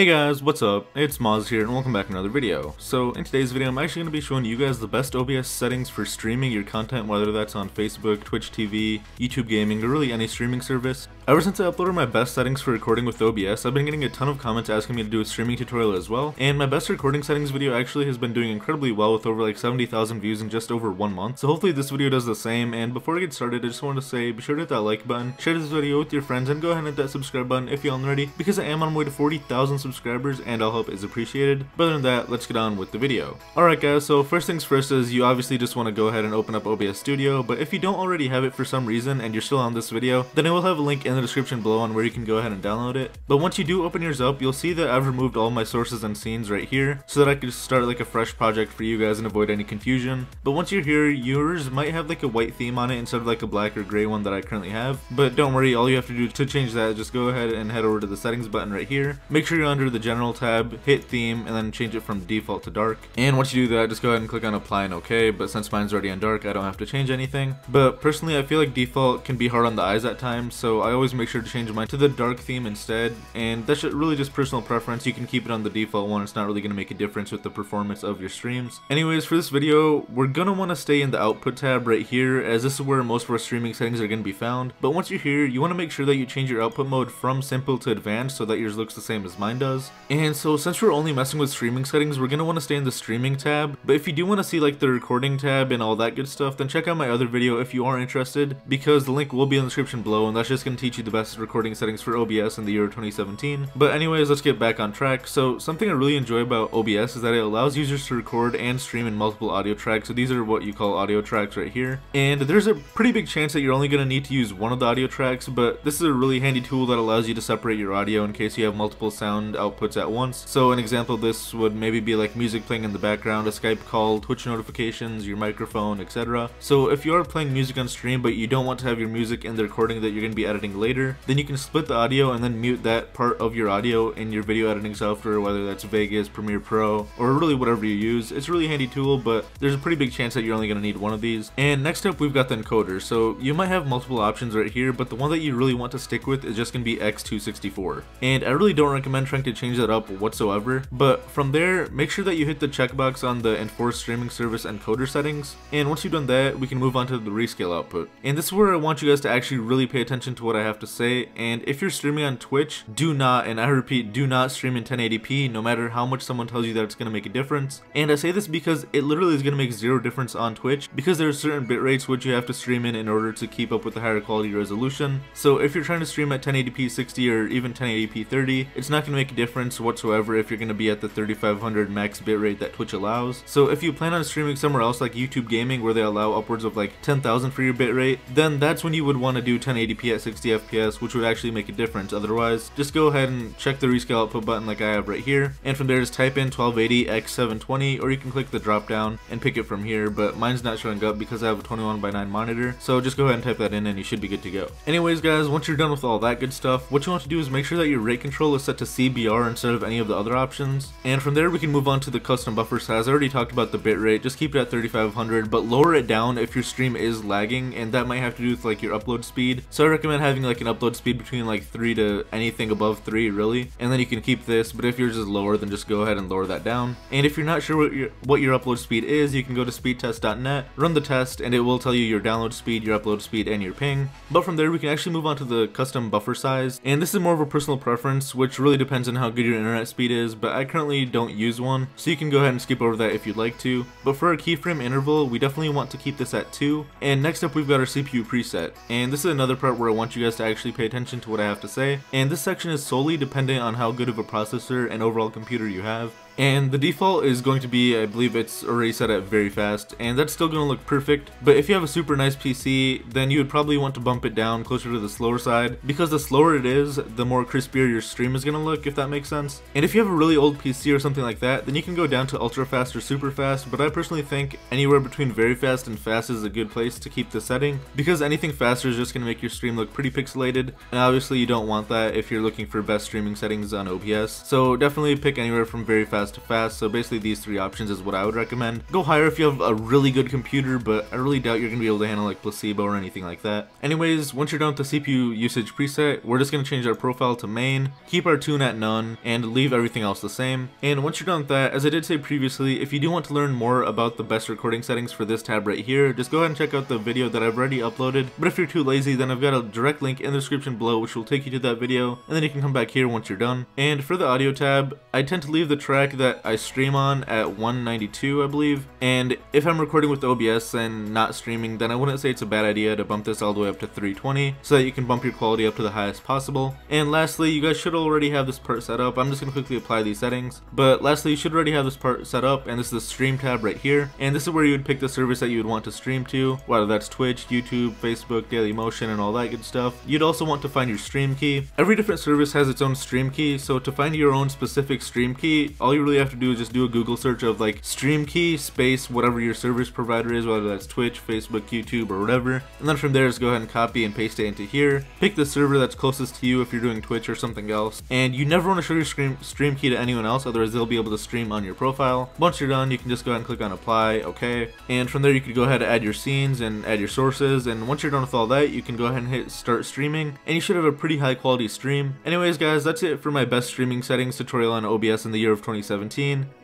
Hey guys, what's up? It's Muaaz here and welcome back to another video. So in today's video I'm actually going to be showing you guys the best OBS settings for streaming your content whether that's on Facebook, Twitch TV, YouTube Gaming, or really any streaming service. Ever since I uploaded my best settings for recording with OBS, I've been getting a ton of comments asking me to do a streaming tutorial as well, and my best recording settings video actually has been doing incredibly well with over like 70,000 views in just over one month, so hopefully this video does the same, and before I get started I just wanted to say be sure to hit that like button, share this video with your friends, and go ahead and hit that subscribe button if you aren't already, because I am on my way to 40,000 subscribers and all help is appreciated. But other than that, let's get on with the video. Alright guys, so first things first is you obviously just want to go ahead and open up OBS Studio, but if you don't already have it for some reason and you're still on this video, then I will have a link in the description below on where you can go ahead and download it. But once you do open yours up, you'll see that I've removed all my sources and scenes right here, so that I could start like a fresh project for you guys and avoid any confusion. But once you're here, yours might have like a white theme on it instead of like a black or gray one that I currently have. But don't worry, all you have to do to change that is just go ahead and head over to the settings button right here. Make sure you're under the general tab, hit theme, and then change it from default to dark. And once you do that, just go ahead and click on apply and OK, but since mine's already on dark, I don't have to change anything. But personally, I feel like default can be hard on the eyes at times, so I always make sure to change mine to the dark theme instead, and that's really just personal preference. You can keep it on the default one, it's not really going to make a difference with the performance of your streams. Anyways, for this video, we're going to want to stay in the output tab right here, as this is where most of our streaming settings are going to be found. But once you're here, you want to make sure that you change your output mode from simple to advanced so that yours looks the same as mine does. And so since we're only messing with streaming settings, we're going to want to stay in the streaming tab. But if you do want to see like the recording tab and all that good stuff, then check out my other video if you are interested, because the link will be in the description below, and that's just going to teach you the best recording settings for OBS in the year 2017. But anyways, let's get back on track. So something I really enjoy about OBS is that it allows users to record and stream in multiple audio tracks. So these are what you call audio tracks right here. And there's a pretty big chance that you're only going to need to use one of the audio tracks, but this is a really handy tool that allows you to separate your audio in case you have multiple sound outputs at once. So an example of this would maybe be like music playing in the background, a Skype call, Twitch notifications, your microphone, etc. So if you are playing music on stream but you don't want to have your music in the recording that you're going to be editing later, then you can split the audio and then mute that part of your audio in your video editing software, whether that's Vegas, Premiere Pro, or really whatever you use. It's a really handy tool, but there's a pretty big chance that you're only going to need one of these. And next up, we've got the encoder. So you might have multiple options right here, but the one that you really want to stick with is just going to be X264. And I really don't recommend trying to change that up whatsoever, but from there, make sure that you hit the checkbox on the Enforce Streaming Service encoder settings, and once you've done that, we can move on to the rescale output. And this is where I want you guys to actually really pay attention to what I have to say, and if you're streaming on Twitch, do not, and I repeat, do not stream in 1080p no matter how much someone tells you that it's going to make a difference. And I say this because it literally is going to make zero difference on Twitch, because there are certain bit rates which you have to stream in in order to keep up with the higher quality resolution. So if you're trying to stream at 1080p 60 or even 1080p 30, it's not going to make a difference whatsoever if you're going to be at the 3500 max bitrate that Twitch allows. So if you plan on streaming somewhere else like YouTube Gaming where they allow upwards of like 10,000 for your bitrate, then that's when you would want to do 1080p at 60 FPS, which would actually make a difference. Otherwise, just go ahead and check the rescale output button like I have right here, and from there just type in 1280 x 720, or you can click the drop down and pick it from here, but mine's not showing up because I have a 21 by 9 monitor, so just go ahead and type that in and you should be good to go. Anyways guys, once you're done with all that good stuff, what you want to do is make sure that your rate control is set to CBR instead of any of the other options, and from there we can move on to the custom buffer size. I already talked about the bitrate, just keep it at 3500, but lower it down if your stream is lagging, and that might have to do with like your upload speed. So I recommend having like an upload speed between like 3 to anything above 3 really, and then you can keep this, but if yours is lower, then just go ahead and lower that down. And if you're not sure what your, what your upload speed is, you can go to speedtest.net, run the test, and it will tell you your download speed, your upload speed, and your ping. But from there, we can actually move on to the custom buffer size, and this is more of a personal preference, which really depends on how good your internet speed is, but I currently don't use one, so you can go ahead and skip over that if you'd like to. But for our keyframe interval, we definitely want to keep this at 2. And next up, we've got our CPU preset. And this is another part where I want you guys to actually pay attention to what I have to say. And this section is solely dependent on how good of a processor and overall computer you have. And the default is going to be, I believe it's already set at very fast, and that's still going to look perfect. But if you have a super nice PC, then you would probably want to bump it down closer to the slower side, because the slower it is, the more crispier your stream is going to look, if that makes sense. And if you have a really old PC or something like that, then you can go down to ultra fast or super fast, but I personally think anywhere between very fast and fast is a good place to keep the setting, because anything faster is just going to make your stream look pretty pixelated, and obviously you don't want that if you're looking for best streaming settings on OBS. So definitely pick anywhere from very fast fast fast, so basically these three options is what I would recommend. Go higher if you have a really good computer, but I really doubt you're going to be able to handle like placebo or anything like that. Anyways, once you're done with the CPU usage preset, we're just going to change our profile to main, keep our tune at none, and leave everything else the same. And once you're done with that, as I did say previously, if you do want to learn more about the best recording settings for this tab right here, just go ahead and check out the video that I've already uploaded. But if you're too lazy, then I've got a direct link in the description below which will take you to that video, and then you can come back here once you're done. And for the audio tab, I tend to leave the track that I stream on at 192, I believe. And if I'm recording with OBS and not streaming, then I wouldn't say it's a bad idea to bump this all the way up to 320 so that you can bump your quality up to the highest possible. And lastly, you guys should already have this part set up. I'm just going to quickly apply these settings. But lastly, you should already have this part set up, and this is the stream tab right here. And this is where you would pick the service that you would want to stream to, whether that's Twitch, YouTube, Facebook, Dailymotion, and all that good stuff. You'd also want to find your stream key. Every different service has its own stream key, so to find your own specific stream key, all you really have to do is just do a Google search of like stream key space whatever your service provider is, whether that's Twitch, Facebook, YouTube, or whatever. And then from there, just go ahead and copy and paste it into here. Pick the server that's closest to you if you're doing Twitch or something else. And you never want to show your stream, stream key to anyone else, otherwise they'll be able to stream on your profile. Once you're done, you can just go ahead and click on apply, okay. And from there, you can go ahead and add your scenes and add your sources. And once you're done with all that, you can go ahead and hit start streaming. And you should have a pretty high quality stream. Anyways, guys, that's it for my best streaming settings tutorial on OBS in the year of 2017.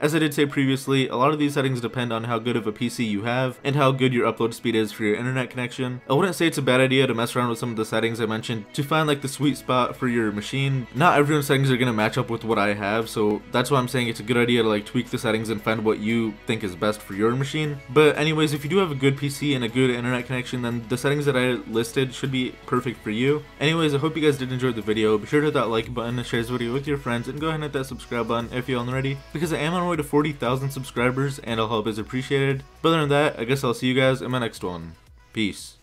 As I did say previously, a lot of these settings depend on how good of a PC you have and how good your upload speed is for your internet connection. I wouldn't say it's a bad idea to mess around with some of the settings I mentioned to find like the sweet spot for your machine. Not everyone's settings are going to match up with what I have, so that's why I'm saying it's a good idea to like tweak the settings and find what you think is best for your machine. But anyways, if you do have a good PC and a good internet connection, then the settings that I listed should be perfect for you. Anyways, I hope you guys did enjoy the video. Be sure to hit that like button share this video with your friends and go ahead and hit that subscribe button if you haven't because I am on my way to 40,000 subscribers and all help is appreciated. But other than that, I guess I'll see you guys in my next one. Peace.